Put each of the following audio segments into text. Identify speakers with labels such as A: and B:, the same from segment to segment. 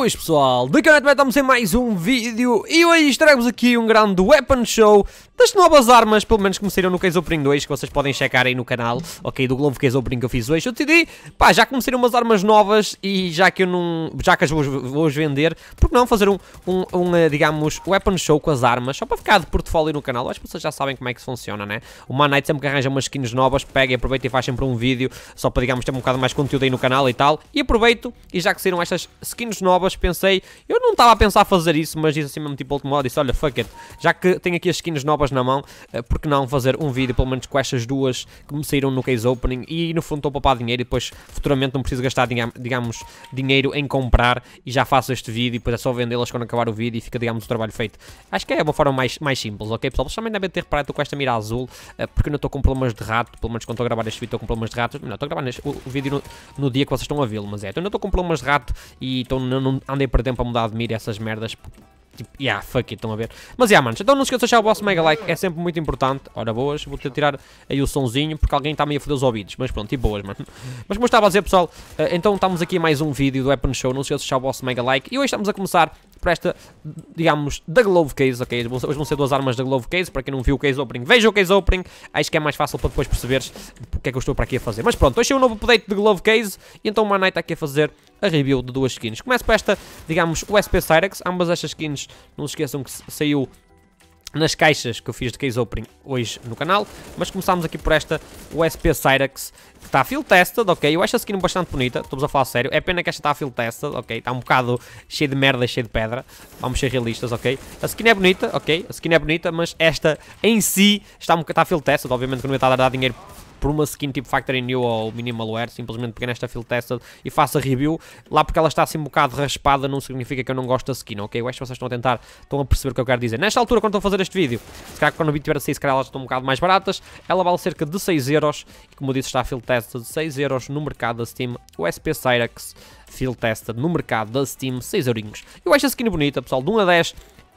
A: Boas pessoal, da Canet estamos em mais um vídeo. E hoje trago-vos aqui um grande weapon show das novas armas, pelo menos que me saíram no Case Opening 2, que vocês podem checar aí no canal, ok, do Globo Case Opening que eu fiz hoje, eu decidi, pá, já saíram umas armas novas e já que eu não, já que as vou, vou vender, por não fazer um, um, um, eh, digamos, weapon show com as armas, só para ficar de portfólio no canal, acho que vocês já sabem como é que funciona, né? O Manite sempre que arranja umas skins novas, pega e aproveita e faz sempre um vídeo, só para, digamos, ter um bocado mais conteúdo aí no canal e tal, e aproveito, e já que saíram estas skins novas, pensei, eu não estava a pensar fazer isso, mas disse assim mesmo tipo último modo, disse, olha, fuck it, já que tenho aqui as skins novas na mão, que não fazer um vídeo, pelo menos com estas duas que me saíram no case opening e no fundo estou a poupar dinheiro e depois futuramente não preciso gastar, digamos, dinheiro em comprar e já faço este vídeo e depois é só vendê-las quando acabar o vídeo e fica, digamos, o trabalho feito. Acho que é uma forma mais, mais simples, ok pessoal? Vocês também devem ter reparado com esta mira azul, eh, porque eu não estou com problemas de rato, pelo menos quando estou a gravar este vídeo estou com problemas de rato, não, estou a gravar o, o, vídeo no, no, dia que vocês estão a vê-lo, mas é, então eu não estou com problemas de rato e então não, não andei por tempo a mudar de mira essas merdas, Tipo, yeah, fuck it, estão a ver. Mas, yeah, manos, então não se esqueçam de deixar o vosso mega like, é sempre muito importante. Ora, boas, vou ter de tirar aí o sonzinho, porque alguém está meio a foder os ouvidos. Mas pronto, e boas, mano. Mas como eu estava a dizer, pessoal, uh, então estamos aqui a mais um vídeo do Weapon Show, não se esqueçam de deixar o vosso mega like. E hoje estamos a começar por esta, digamos, da Glove Case, ok? Hoje vão ser duas armas da Glove Case, para quem não viu o Case Opening, veja o Case Opening, acho que é mais fácil para depois perceberes o que é que eu estou para aqui a fazer. Mas pronto, hoje é um novo update de Glove Case, e então o Manite está aqui a fazer a review de duas skins. Começo por esta, digamos, USP Cyrex, ambas estas skins, não se esqueçam que saiu nas caixas que eu fiz de case opening hoje no canal, mas começamos aqui por esta USP Cyrex, que está field tested, ok, eu acho a skin bastante bonita, estamos a falar sério, é pena que esta está field tested, ok, está um bocado cheio de merda, cheio de pedra, vamos ser realistas, ok, a skin é bonita, ok, a skin é bonita, mas esta em si está, um, está field tested, obviamente que não ia estar a dar dinheiro por uma skin tipo Factory New ou Minimalware, simplesmente peguei nesta field tested e faço a review, lá porque ela está assim um bocado raspada, não significa que eu não gosto da skin, ok? Eu acho que vocês estão a tentar, estão a perceber o que eu quero dizer. Nesta altura, quando estou a fazer este vídeo, se calhar quando o vídeo tiver a sair, se calhar elas estão um bocado mais baratas, ela vale cerca de 6 euros, e como eu disse, está a field tested, 6 euros no mercado da Steam, o SP Cyrex field tested no mercado da Steam, 6 eurinhos. Eu acho a skin bonita, pessoal, de 1 a 10,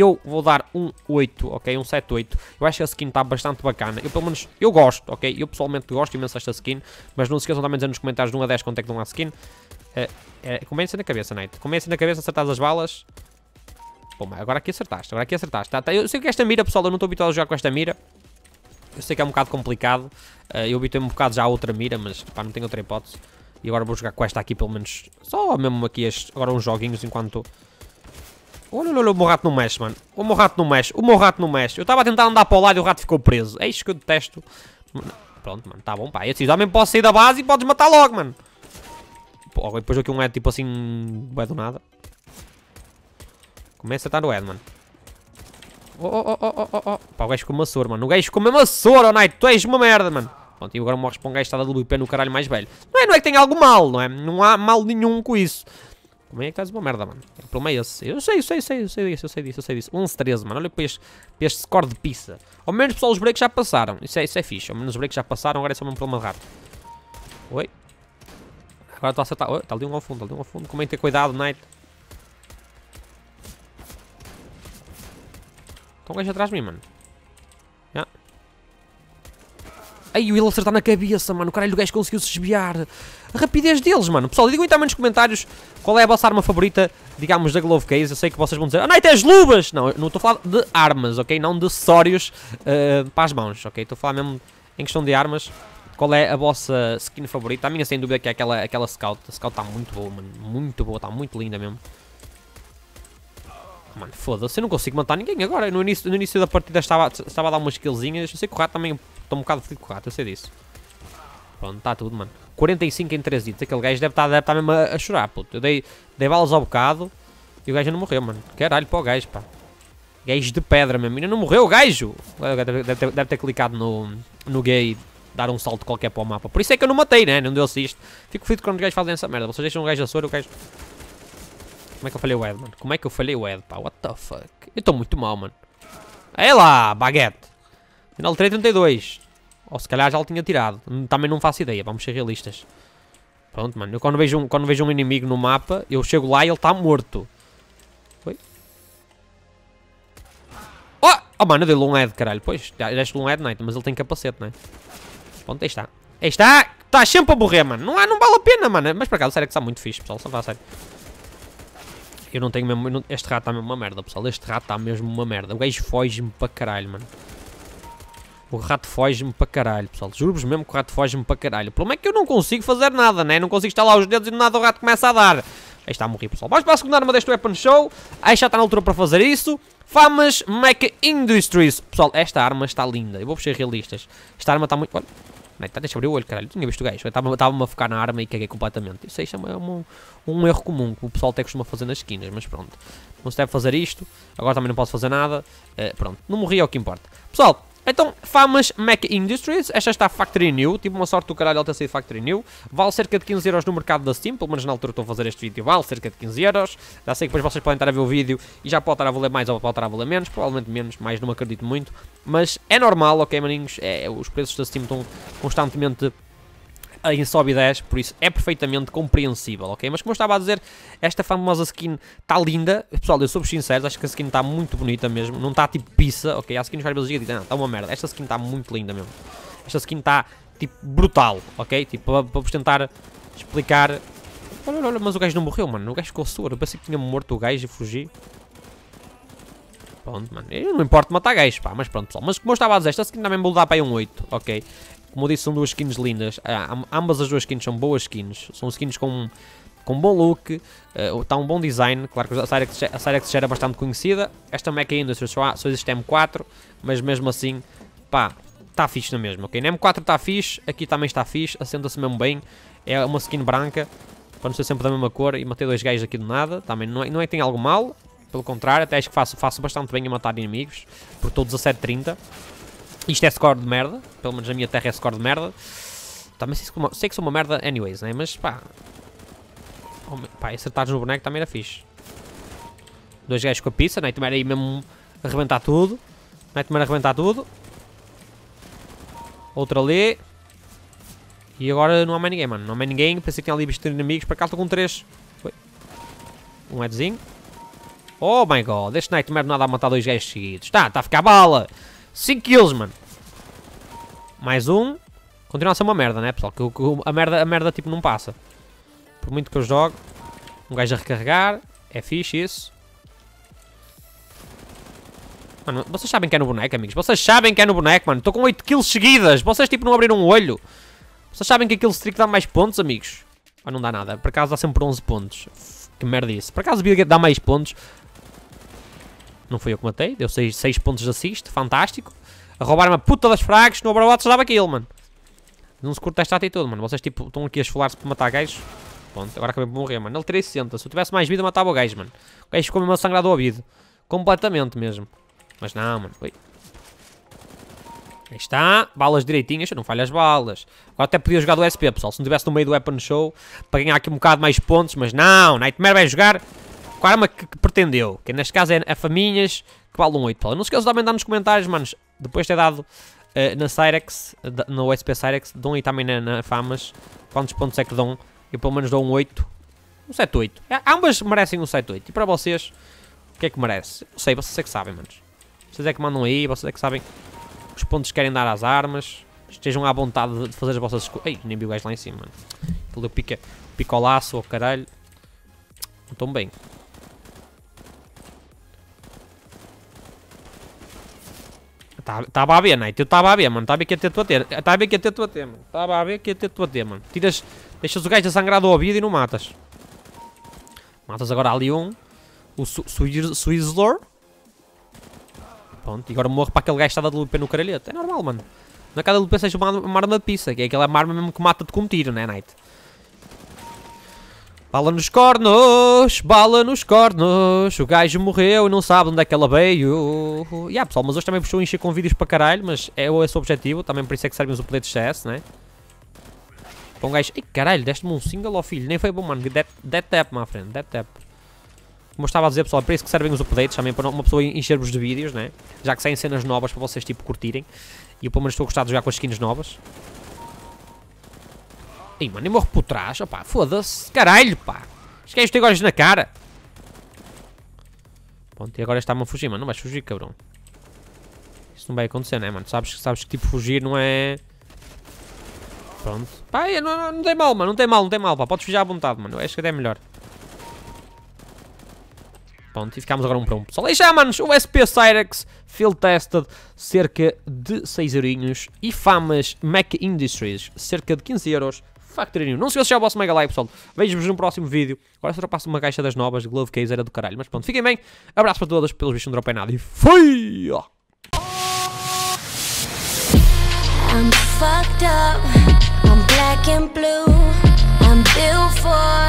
A: eu vou dar um 8, ok? Um 7, 8. Eu acho que a skin está bastante bacana. Eu, pelo menos, eu gosto, ok? Eu pessoalmente gosto imenso desta skin. Mas não se esqueçam também de dizer nos comentários de 1 a 10 quanto é que dão a skin. É, é, Comece na cabeça, Knight. Comece na cabeça, acertar as balas. Pô, agora aqui acertaste, agora aqui acertaste. Tá, tá. Eu sei que esta mira, pessoal, eu não estou habituado a jogar com esta mira. Eu sei que é um bocado complicado. Uh, eu habituei-me um bocado já a outra mira, mas pá, não tenho outra hipótese. E agora vou jogar com esta aqui, pelo menos. Só mesmo aqui este, agora uns joguinhos enquanto Olha, olha, o meu rato não mexe, mano. O meu rato não mexe. O meu rato não mexe. Eu estava a tentar andar para o lado e o rato ficou preso. É isto que eu detesto. Pronto, mano. Tá bom, pá. Eu assim, também posso sair da base e podes matar logo, mano. Pô, depois aqui um Ed tipo assim... É do nada. Começa a estar no Ed, mano. Oh, oh, oh, oh, oh, oh. Pá, o gajo com uma sora, mano. O gajo com uma sora, oh, Night. Tu és uma merda, mano. Pronto, e agora morres para um gajo que está a WP no caralho mais velho. Não é, não é que tem algo mal, não é? Não há mal nenhum com isso. Como é que estás uma merda, mano? O problema é esse. Eu sei, eu sei, eu sei, eu sei disso, eu sei disso, eu sei disso. 11-13, mano. Olha para este, para este score de pizza. Ao menos, pessoal, os breaks já passaram. Isso é, isso é fixe. Ao menos os breaks já passaram, agora é só um problema de rato. Oi? Agora estou a acertar. Oi, está ali um ao fundo, está ali um ao fundo. Como é que ter cuidado, Knight? Estão um gajo atrás de mim, mano. Ai, ele acertar na cabeça, mano. O caralho, o gajo conseguiu se desviar. A rapidez deles, mano. Pessoal, digam também nos comentários qual é a vossa arma favorita, digamos, da Glove Case. Eu sei que vocês vão dizer, ah, não, as luvas! Não, não estou a falar de armas, ok? Não de acessórios uh, para as mãos, ok? Estou a falar mesmo em questão de armas. Qual é a vossa skin favorita? A minha, sem dúvida, que é aquela, aquela Scout. A Scout está muito boa, mano. Muito boa, está muito linda mesmo. Mano, foda-se, eu não consigo matar ninguém agora. No início, no início da partida estava, estava a dar umas killzinhas. Eu sei que o também estou um bocado fodido com o rato, eu sei disso. Pronto, está tudo, mano. 45 em 3 hits. Aquele gajo deve estar, deve estar mesmo a, a, chorar, puto. Eu dei, dei balas ao bocado e o gajo não morreu, mano. Caralho para o gajo, pá. Gajo de pedra mesmo. Ainda não morreu o gajo. Deve, deve, deve ter clicado no, no gay dar um salto qualquer para o mapa. Por isso é que eu não matei, né? Não deu assist. Fico feliz quando os gajos fazem essa merda. Vocês deixam um gajo a soro, o gajo... Como é que eu falhei o Ed, mano? Como é que eu falhei o Ed, pá? What the fuck? Eu estou muito mal, mano. É lá, baguete. Final 332. Ou se calhar já ele tinha tirado. Também não faço ideia, vamos ser realistas. Pronto, mano. Eu quando vejo um, quando vejo um inimigo no mapa, eu chego lá e ele está morto. Foi? Oh! Oh, mano, eu dei-lhe um head, caralho. Pois, já deste um head, night, mas ele tem capacete, não é? Pronto, aí está. Aí está! Está sempre a morrer, mano. Não, há, não vale a pena, mano. Mas para cá, sério que está muito fixe, pessoal. Só fala sério. Eu não tenho mesmo. Este rato está mesmo uma merda, pessoal. Este rato está mesmo uma merda. O gajo foge-me para caralho, mano. O rato foge-me para caralho, pessoal. Juro-vos mesmo que o rato foge-me para caralho. O problema é que eu não consigo fazer nada, né? Não consigo estalar os dedos e nada o rato começa a dar. Aí está a morrer, pessoal. Vamos para a segunda arma deste Weapon Show. Aí já está na altura para fazer isso. Famas Mecha Industries. Pessoal, esta arma está linda. Eu vou ser realistas. Esta arma está muito... Olha. Tá, deixa abrir o olho, caralho. Tinha visto o gajo. Estava-me a focar na arma e caguei completamente. Isso aí é um, um, erro comum que o pessoal até costuma fazer nas esquinas, mas pronto. Não se deve fazer isto. Agora também não posso fazer nada. Uh, pronto, não morri é o que importa. Pessoal, então, Famas Mac Industries, esta está Factory New, tive uma sorte do caralho ela ter sido Factory New, vale cerca de 15 euros no mercado da Steam, pelo menos na altura estou a fazer este vídeo, vale cerca de 15 euros, já sei que depois vocês podem estar a ver o vídeo e já pode estar a valer mais ou pode estar a valer menos, provavelmente menos, mais não acredito muito, mas é normal, ok maninhos, é, os preços da Steam estão constantemente em sobe 10, por isso é perfeitamente compreensível, ok? Mas como eu estava a dizer, esta famosa skin está linda. Pessoal, eu sou sincero, acho que a skin está muito bonita mesmo. Não está tipo pizza, ok? Há skins várias vezes dizem, não, está uma merda. Esta skin está muito linda mesmo. Esta skin está, tipo, brutal, ok? Tipo, para, vos tentar explicar... Olha, olha, mas o gajo não morreu, mano. O gajo ficou surdo. Eu pensei que tinha morto o gajo e fugi. Pronto, mano. Eu não importa matar gajos, pá. Mas pronto, pessoal. Mas como eu estava a dizer, esta skin também vou dar para aí um 8, ok? Como eu disse, são duas skins lindas. Ah, ambas as duas skins são boas skins. São skins com, com bom look, está ah, uh, um bom design. Claro que a Cyrex, a já era bastante conhecida. Esta Mecha Industries só, só existe M4, mas mesmo assim, pá, está fixe na mesma. Ok, na M4 está fixe, aqui também está fixe, assenta-se mesmo bem. É uma skin branca, para não ser sempre da mesma cor e matei dois gajos aqui do nada. Também não é, não é que tem algo mal, pelo contrário, até acho que faço, faço bastante bem a matar inimigos, por todos a 730. Isto é score de merda. Pelo menos na minha terra é score de merda. Também sei, sei que sou uma merda anyways, né? Mas pá... Oh, pá, acertares no boneco também era fixe. Dois gajos com a pizza, Nightmare aí mesmo arrebentar tudo. Nightmare arrebentar tudo. Outro ali. E agora não há mais ninguém, mano. Não há mais ninguém. Pensei que tinha ali visto inimigos. Para cá estou com três. Um headzinho. Oh my god. Este Nightmare nada a matar dois gajos seguidos. Tá, está a ficar bala. 5 kills, mano. Mais um. Continua a ser uma merda, né, pessoal? Que, que, a, merda, a merda, tipo, não passa. Por muito que eu jogo. Um gajo a recarregar. É fixe isso. Mano, vocês sabem que é no boneco, amigos. Vocês sabem que é no boneco, mano. Estou com 8 kills seguidas. Vocês, tipo, não abriram um olho. Vocês sabem que aquele streak dá mais pontos, amigos? Mas não dá nada. Por acaso dá sempre 11 pontos. Que merda é isso. Por acaso devia dar mais pontos. Não foi eu que matei. Deu 6 pontos de assist. Fantástico. A roubar uma puta das frags. No Overwatch dava aquilo, mano. Não se curta esta atitude, mano. Vocês, tipo, estão aqui a esfolar-se para matar gajos. Pronto, agora acabei por morrer, mano. Ele teria 60. Se eu tivesse mais vida, matava o gajo, mano. O gajo ficou mesmo a do ouvido. Completamente mesmo. Mas não, mano. Ui. Aí está. Balas direitinhas. Não falho as balas. Agora até podia jogar do SP, pessoal. Se não estivesse no meio do Weapon Show. Para ganhar aqui um bocado mais pontos. Mas não. Nightmare vai jogar com a arma que, que, pretendeu, que neste caso é a Faminhas, que vale um 8 Paulo. Não se esqueçam também de dar nos comentários, manos, depois de ter dado uh, na Cyrex, na USP Cyrex, dão aí também na, na Famas, quantos pontos é que dão, eu pelo menos dou um 8, um 7-8. É, ambas merecem um 7-8, e para vocês, o que é que merece? Não sei, vocês é que sabem, manos. Vocês é que mandam aí, vocês é que sabem os pontos que querem dar às armas, estejam à vontade de fazer as vossas escolhas. Ei, nem vi o gajo lá em cima, mano. Ele deu pica, picolaço, oh caralho. Não estão bem. Estava a ver, Night. Eu estava a ver, mano. Estava a ver que ia ter tu a ter. Estava a ver que ia ter tu a ter, mano. Estava a ver que ia ter tu a ter, mano. Tiras. Deixas o gajo a sangrar do ouvido e não matas. Matas agora ali um. O Swizzler. Pronto. E agora morro para aquele gajo que está de lupa no caralhete. É normal, mano. É cada lupa seja uma, uma arma de pizza. Que é aquela arma mesmo que mata-te com um tiro, né, Night? Bala nos cornos, bala nos cornos. O gajo morreu e não sabe onde é que ela veio. E yeah, pessoal, mas hoje também puxou encher com vídeos para caralho, mas é esse o objetivo. Também por isso é que servemos o poder de CS, né? Para um gajo. Ei caralho, deste-me um single ao filho. Nem foi bom, mano. Dead, dead tap, my friend. Dead tap. Como eu estava a dizer, pessoal, é para isso que servem os updates. Também para uma pessoa encher-vos de vídeos, né? Já que saem cenas novas para vocês, tipo, curtirem. E eu pelo menos estou a gostar de jogar com as skins novas. Ih, mano, eu morro por trás. Opá, foda-se. Caralho, pá. Os gajos têm olhos na cara. Pronto, e agora está-me a fugir, mano. Não vais fugir, cabrão. Isso não vai acontecer, né, mano? Sabes, sabes que tipo fugir não é... Pronto. Pá, não, não, não tem mal, mano. Não tem mal, não tem mal, pá. Podes fugir à vontade, mano. Eu acho que até é melhor. Pronto, e ficámos agora um para um. Pessoal, e já, manos, o SP Cyrex Field Tested, cerca de 6 eurinhos. E Famas Mac Industries, cerca de 15 euros. Factory. Não se esqueçam de o vosso mega like, pessoal. Vejo-vos no próximo vídeo. Agora só passo uma caixa das novas. Glove Case era do caralho. Mas pronto, fiquem bem. Abraço para todas. Pelos bichos não dropem nada. E fui!
B: I'm fucked up, I'm black and blue. I'm built for.